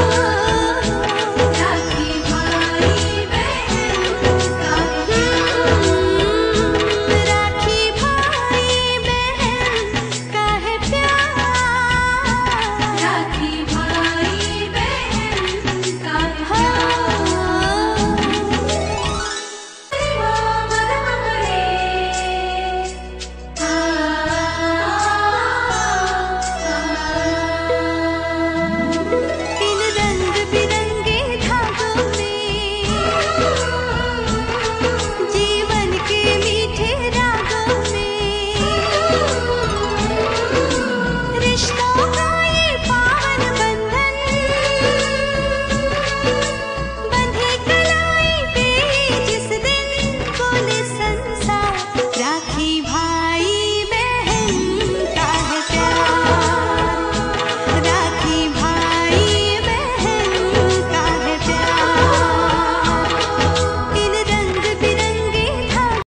Oh.